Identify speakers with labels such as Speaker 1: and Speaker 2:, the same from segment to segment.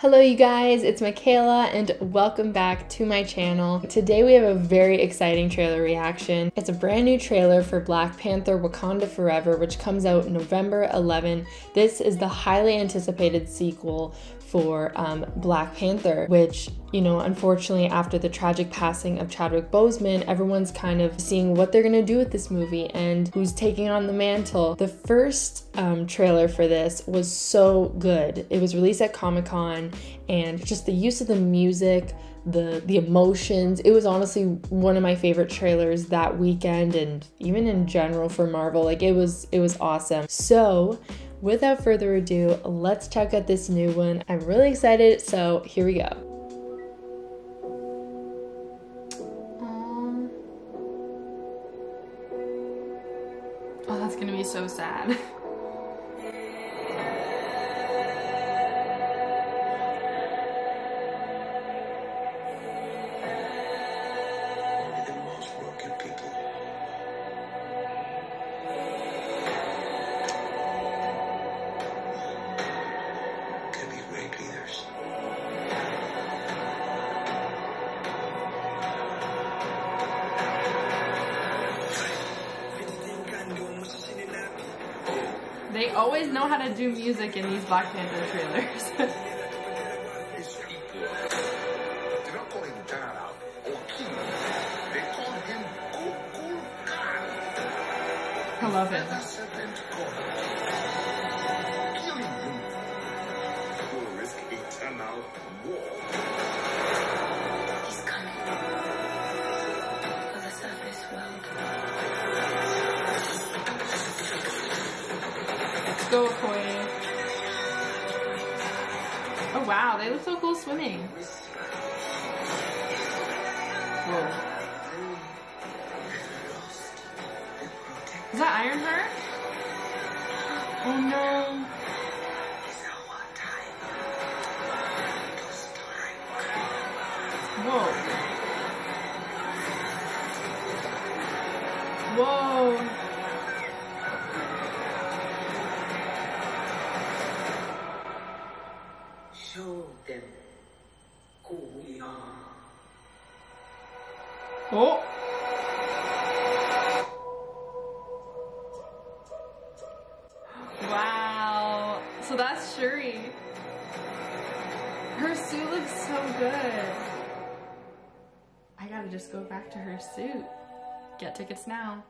Speaker 1: Hello you guys, it's Mikayla and welcome back to my channel. Today we have a very exciting trailer reaction. It's a brand new trailer for Black Panther Wakanda Forever which comes out November 11. This is the highly anticipated sequel for um, Black Panther, which, you know, unfortunately, after the tragic passing of Chadwick Boseman, everyone's kind of seeing what they're gonna do with this movie and who's taking on the mantle. The first um, trailer for this was so good. It was released at Comic Con, and just the use of the music, the the emotions. It was honestly one of my favorite trailers that weekend and even in general for Marvel. Like it was it was awesome. So without further ado, let's check out this new one. I'm really excited, so here we go.
Speaker 2: Um, oh, that's gonna be so sad. They always know how to do music in these Black Panther trailers. I love it. Go, Okoye. Oh wow, they look so cool swimming. Whoa. Is that Ironheart? Oh no. Oh. Wow. So that's Shuri. Her suit looks so good. I gotta just go back to her suit. Get tickets now.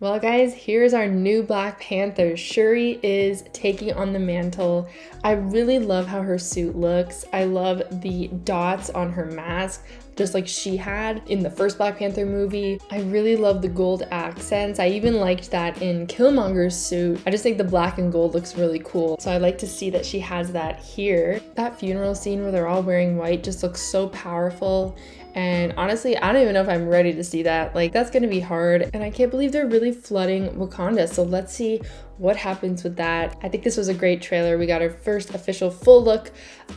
Speaker 1: Well, guys, here's our new Black Panther. Shuri is taking on the mantle. I really love how her suit looks. I love the dots on her mask, just like she had in the first Black Panther movie. I really love the gold accents. I even liked that in Killmonger's suit. I just think the black and gold looks really cool. So I like to see that she has that here. That funeral scene where they're all wearing white just looks so powerful and honestly, I don't even know if I'm ready to see that. Like, that's gonna be hard. And I can't believe they're really flooding Wakanda. So let's see what happens with that. I think this was a great trailer. We got our first official full look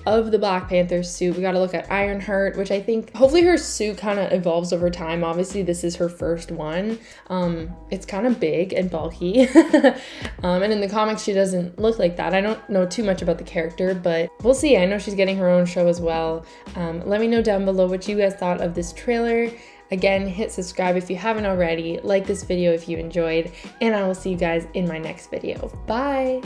Speaker 1: of the Black Panther suit. We got to look at Ironheart, which I think hopefully her suit kind of evolves over time. Obviously, this is her first one. Um, it's kind of big and bulky. um, and in the comics, she doesn't look like that. I don't know too much about the character, but we'll see. I know she's getting her own show as well. Um, let me know down below what you guys thought of this trailer. Again, hit subscribe if you haven't already, like this video if you enjoyed, and I will see you guys in my next video. Bye!